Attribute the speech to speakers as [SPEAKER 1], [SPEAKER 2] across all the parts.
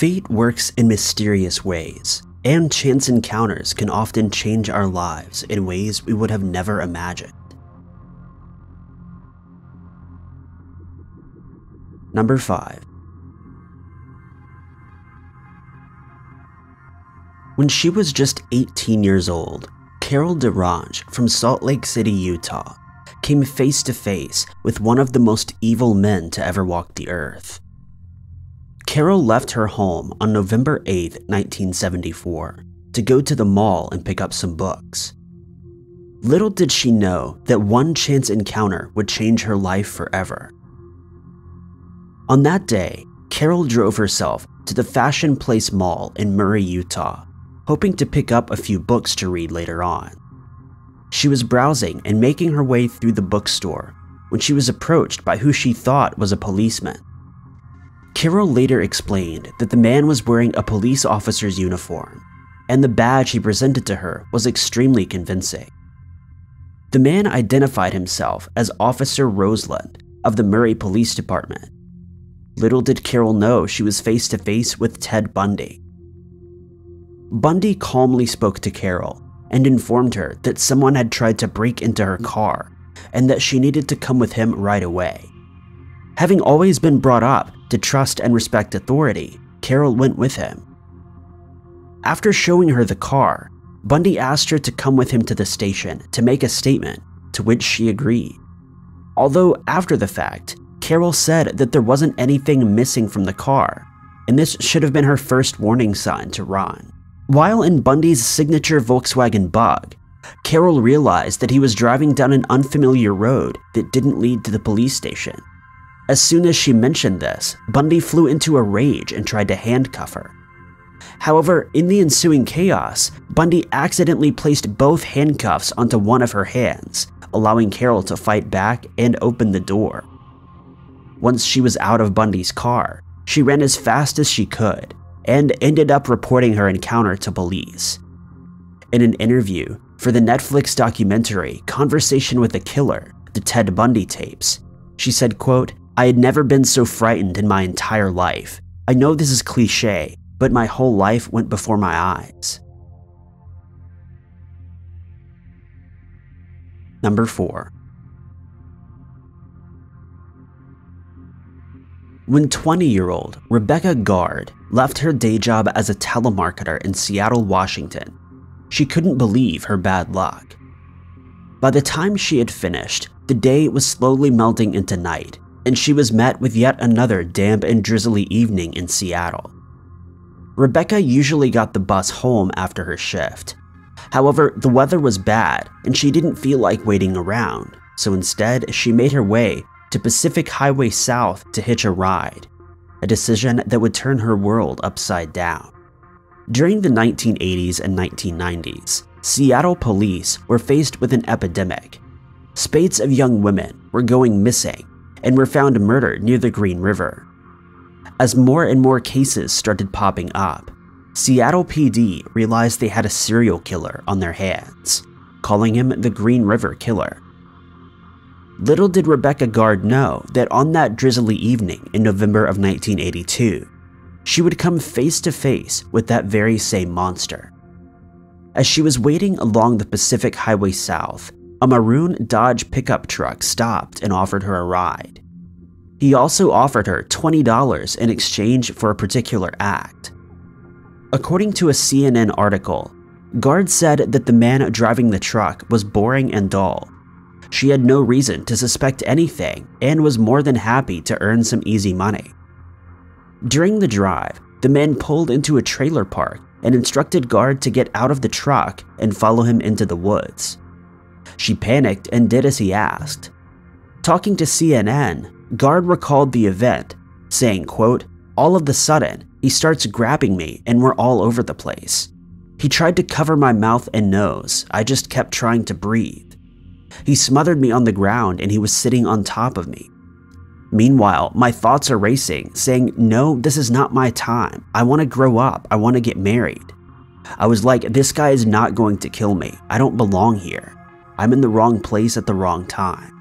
[SPEAKER 1] Fate works in mysterious ways, and chance encounters can often change our lives in ways we would have never imagined. Number 5. When she was just 18 years old, Carol DaRonch from Salt Lake City, Utah, came face to face with one of the most evil men to ever walk the earth. Carol left her home on November 8, 1974, to go to the mall and pick up some books. Little did she know that one chance encounter would change her life forever. On that day, Carol drove herself to the Fashion Place Mall in Murray, Utah, hoping to pick up a few books to read later on. She was browsing and making her way through the bookstore when she was approached by who she thought was a policeman. Carol later explained that the man was wearing a police officer's uniform, and the badge he presented to her was extremely convincing. The man identified himself as Officer Roseland of the Murray Police Department. Little did Carol know she was face to face with Ted Bundy. Bundy calmly spoke to Carol and informed her that someone had tried to break into her car and that she needed to come with him right away. Having always been brought up to trust and respect authority, Carol went with him. After showing her the car, Bundy asked her to come with him to the station to make a statement, to which she agreed. Although, after the fact, Carol said that there wasn't anything missing from the car, and this should have been her first warning sign to Ron. While in Bundy's signature Volkswagen Bug, Carol realized that he was driving down an unfamiliar road that didn't lead to the police station. As soon as she mentioned this, Bundy flew into a rage and tried to handcuff her. However, in the ensuing chaos, Bundy accidentally placed both handcuffs onto one of her hands, allowing Carol to fight back and open the door. Once she was out of Bundy's car, she ran as fast as she could and ended up reporting her encounter to police. In an interview for the Netflix documentary Conversation with a Killer, the Ted Bundy tapes, she said, quote, I had never been so frightened in my entire life. I know this is cliche, but my whole life went before my eyes. Number 4. When 20 year old Rebecca Garde left her day job as a telemarketer in Seattle, Washington, she couldn't believe her bad luck. By the time she had finished, the day was slowly melting into night, and she was met with yet another damp and drizzly evening in Seattle. Rebecca usually got the bus home after her shift. However, the weather was bad and she didn't feel like waiting around, so instead she made her way to Pacific Highway South to hitch a ride, a decision that would turn her world upside down. During the 1980s and 1990s, Seattle police were faced with an epidemic. Spades of young women were going missing and were found murdered near the Green River. As more and more cases started popping up, Seattle PD realized they had a serial killer on their hands, calling him the Green River Killer. Little did Rebecca Garde know that on that drizzly evening in November of 1982, she would come face to face with that very same monster. As she was waiting along the Pacific Highway South, a maroon Dodge pickup truck stopped and offered her a ride. He also offered her $20 in exchange for a particular act. According to a CNN article, Garde said that the man driving the truck was boring and dull. She had no reason to suspect anything and was more than happy to earn some easy money. During the drive, the man pulled into a trailer park and instructed Garde to get out of the truck and follow him into the woods. She panicked and did as he asked. Talking to CNN, Garde recalled the event, saying, quote, All of the sudden, he starts grabbing me and we're all over the place. He tried to cover my mouth and nose, I just kept trying to breathe. He smothered me on the ground and he was sitting on top of me. Meanwhile, my thoughts are racing, saying, No, this is not my time. I want to grow up. I want to get married. I was like, This guy is not going to kill me. I don't belong here. I'm in the wrong place at the wrong time.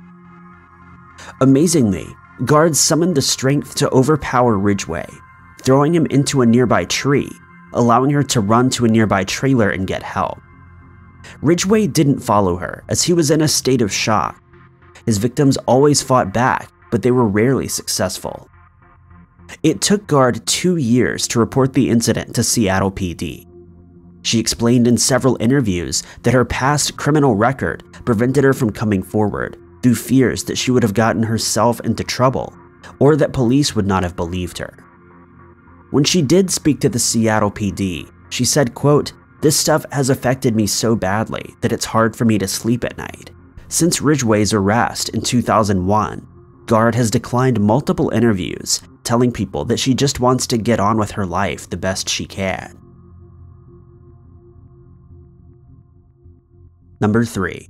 [SPEAKER 1] Amazingly, Garde summoned the strength to overpower Ridgway, throwing him into a nearby tree, allowing her to run to a nearby trailer and get help. Ridgway didn't follow her as he was in a state of shock. His victims always fought back, but they were rarely successful. It took Garde two years to report the incident to Seattle PD. She explained in several interviews that her past criminal record prevented her from coming forward through fears that she would have gotten herself into trouble or that police would not have believed her. When she did speak to the Seattle PD, she said, quote, this stuff has affected me so badly that it's hard for me to sleep at night. Since Ridgway's arrest in 2001, Garde has declined multiple interviews, telling people that she just wants to get on with her life the best she can. Number 3.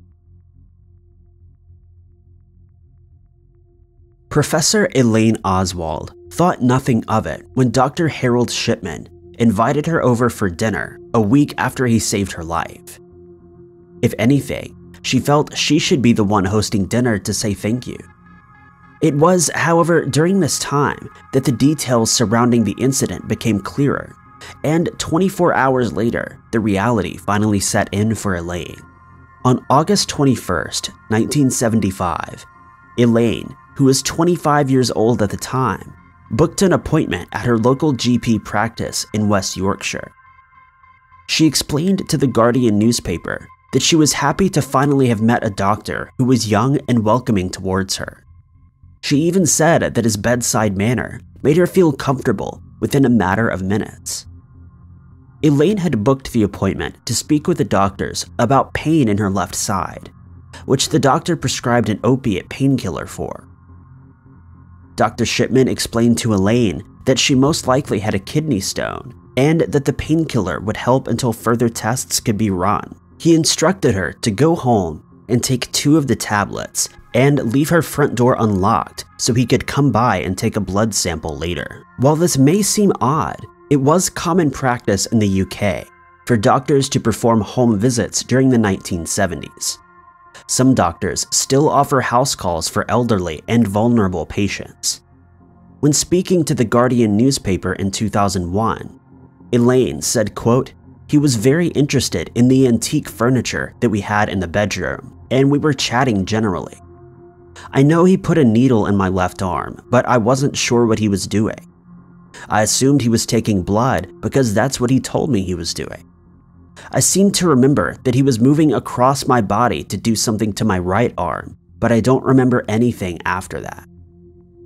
[SPEAKER 1] Professor Elaine Oswald thought nothing of it when Dr. Harold Shipman invited her over for dinner a week after he saved her life. If anything, she felt she should be the one hosting dinner to say thank you. It was, however, during this time that the details surrounding the incident became clearer, and 24 hours later, the reality finally set in for Elaine. On August 21st, 1975, Elaine, who was 25 years old at the time, booked an appointment at her local GP practice in West Yorkshire. She explained to the Guardian newspaper that she was happy to finally have met a doctor who was young and welcoming towards her. She even said that his bedside manner made her feel comfortable within a matter of minutes. Elaine had booked the appointment to speak with the doctors about pain in her left side, which the doctor prescribed an opiate painkiller for. Dr. Shipman explained to Elaine that she most likely had a kidney stone and that the painkiller would help until further tests could be run. He instructed her to go home and take two of the tablets and leave her front door unlocked so he could come by and take a blood sample later. While this may seem odd, it was common practice in the UK for doctors to perform home visits during the 1970s. Some doctors still offer house calls for elderly and vulnerable patients. When speaking to the Guardian newspaper in 2001, Elaine said, quote, he was very interested in the antique furniture that we had in the bedroom, and we were chatting generally. I know he put a needle in my left arm, but I wasn't sure what he was doing. I assumed he was taking blood because that's what he told me he was doing. I seem to remember that he was moving across my body to do something to my right arm, but I don't remember anything after that.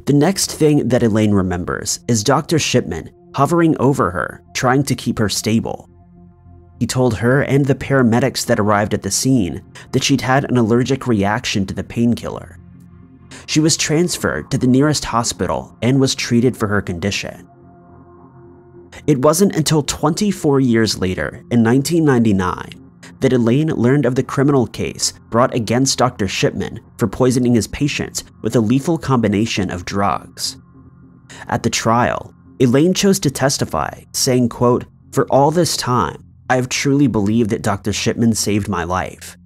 [SPEAKER 1] The next thing that Elaine remembers is Dr. Shipman hovering over her, trying to keep her stable. He told her and the paramedics that arrived at the scene that she'd had an allergic reaction to the painkiller. She was transferred to the nearest hospital and was treated for her condition. It wasn't until 24 years later, in 1999, that Elaine learned of the criminal case brought against Dr. Shipman for poisoning his patients with a lethal combination of drugs. At the trial, Elaine chose to testify, saying, quote, For all this time, I have truly believed that Dr. Shipman saved my life.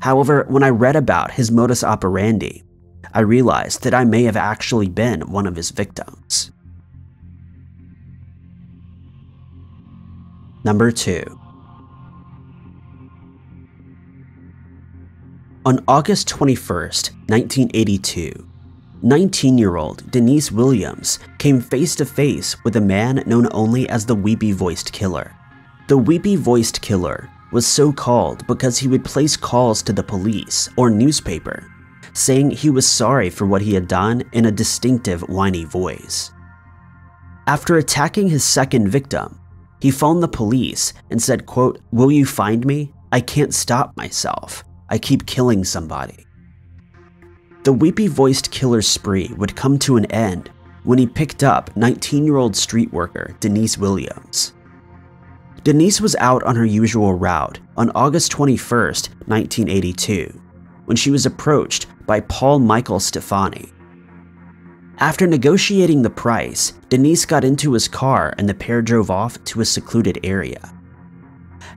[SPEAKER 1] However, when I read about his modus operandi, I realized that I may have actually been one of his victims. Number 2. On August 21, 1982, 19 year old Denise Williams came face to face with a man known only as the Weepy Voiced Killer. The Weepy Voiced Killer was so called because he would place calls to the police or newspaper saying he was sorry for what he had done in a distinctive whiny voice. After attacking his second victim, he phoned the police and said, quote, Will you find me? I can't stop myself. I keep killing somebody. The weepy voiced killer's spree would come to an end when he picked up 19 year old street worker Denise Williams. Denise was out on her usual route on August 21, 1982, when she was approached by Paul Michael Stefani, after negotiating the price, Denise got into his car and the pair drove off to a secluded area.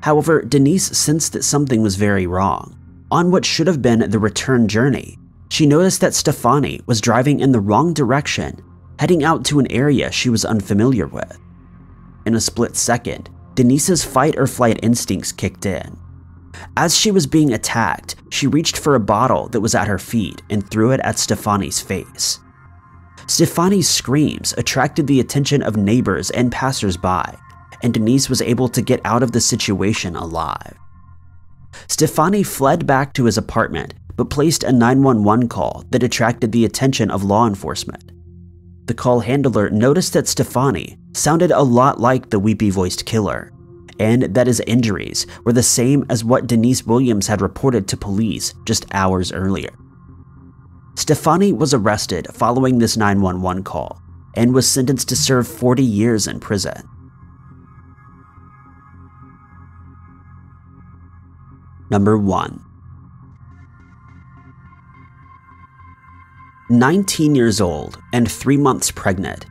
[SPEAKER 1] However, Denise sensed that something was very wrong. On what should have been the return journey, she noticed that Stefani was driving in the wrong direction heading out to an area she was unfamiliar with. In a split second, Denise's fight or flight instincts kicked in. As she was being attacked, she reached for a bottle that was at her feet and threw it at Stefani's face. Stefani's screams attracted the attention of neighbors and passersby, and Denise was able to get out of the situation alive. Stefani fled back to his apartment but placed a 911 call that attracted the attention of law enforcement. The call handler noticed that Stefani sounded a lot like the weepy voiced killer, and that his injuries were the same as what Denise Williams had reported to police just hours earlier. Stefani was arrested following this 911 call and was sentenced to serve 40 years in prison. Number 1 19 years old and 3 months pregnant,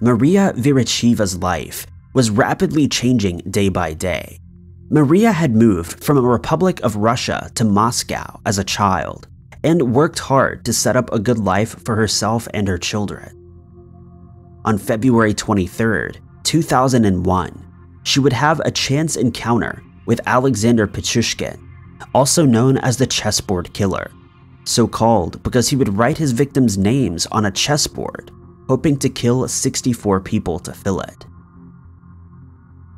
[SPEAKER 1] Maria Viricheva's life was rapidly changing day by day. Maria had moved from a Republic of Russia to Moscow as a child and worked hard to set up a good life for herself and her children. On February 23, 2001, she would have a chance encounter with Alexander Pichushkin, also known as the chessboard killer, so called because he would write his victims' names on a chessboard, hoping to kill 64 people to fill it.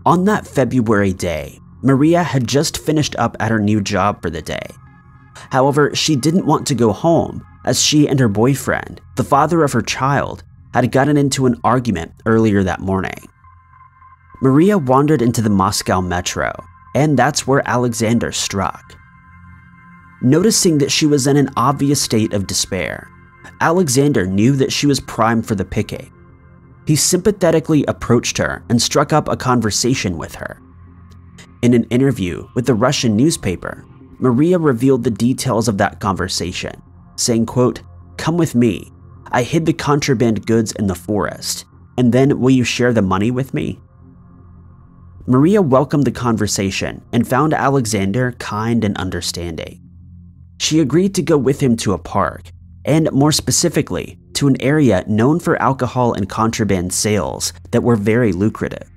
[SPEAKER 1] On that February day, Maria had just finished up at her new job for the day. However, she didn't want to go home as she and her boyfriend, the father of her child, had gotten into an argument earlier that morning. Maria wandered into the Moscow metro, and that's where Alexander struck. Noticing that she was in an obvious state of despair, Alexander knew that she was primed for the picking. He sympathetically approached her and struck up a conversation with her. In an interview with the Russian newspaper, Maria revealed the details of that conversation, saying, quote, Come with me. I hid the contraband goods in the forest, and then will you share the money with me? Maria welcomed the conversation and found Alexander kind and understanding she agreed to go with him to a park, and more specifically, to an area known for alcohol and contraband sales that were very lucrative.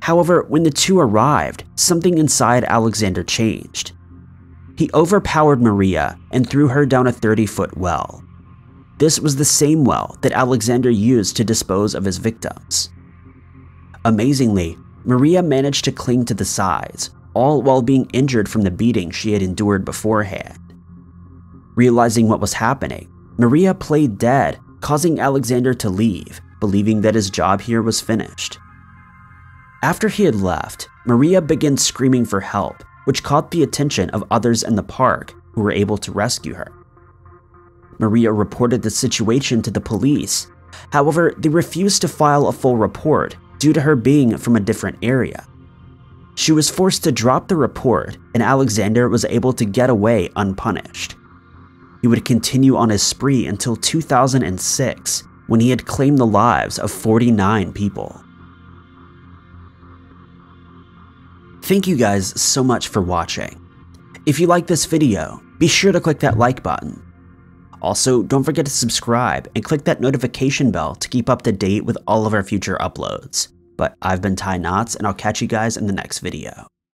[SPEAKER 1] However, when the two arrived, something inside Alexander changed. He overpowered Maria and threw her down a 30 foot well. This was the same well that Alexander used to dispose of his victims. Amazingly, Maria managed to cling to the sides, all while being injured from the beating she had endured beforehand. Realizing what was happening, Maria played dead, causing Alexander to leave, believing that his job here was finished. After he had left, Maria began screaming for help, which caught the attention of others in the park who were able to rescue her. Maria reported the situation to the police. However, they refused to file a full report due to her being from a different area. She was forced to drop the report, and Alexander was able to get away unpunished. He would continue on his spree until 2006, when he had claimed the lives of 49 people. Thank you guys so much for watching. If you like this video, be sure to click that like button. Also, don't forget to subscribe and click that notification bell to keep up to date with all of our future uploads. But I've been Ty Notts, and I'll catch you guys in the next video.